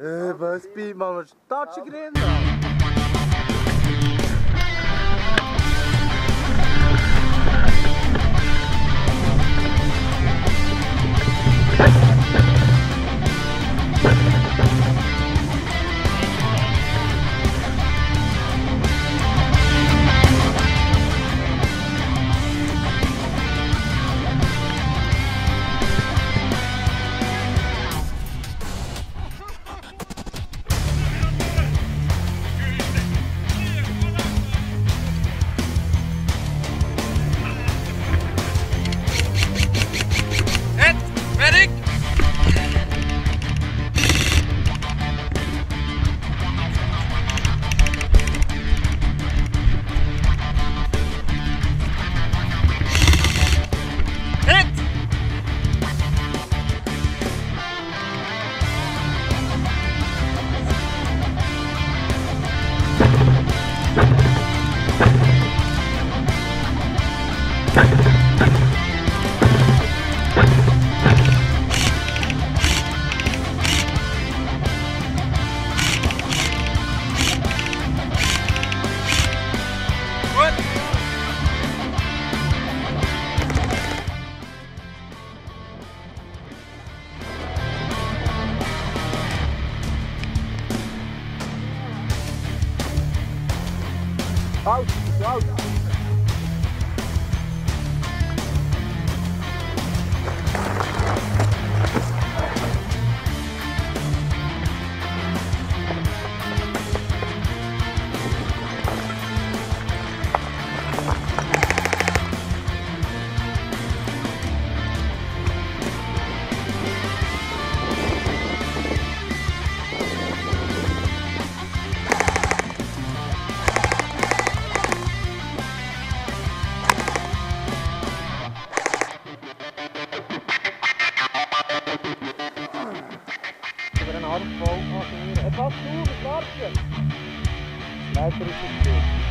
nervös bin, man. Tatschen grün. Ett, Out, out. Het was menina. het pra